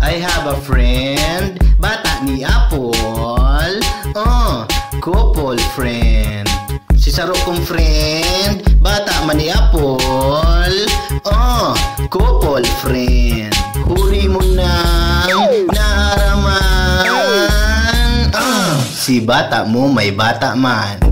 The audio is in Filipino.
I have a friend, bata ni Apple. Oh, couple friend. Si Saro kong friend, bata man ni Apple. Oh, couple friend. Huli mo na naaraman. Ah, uh, si bata mo may bata man.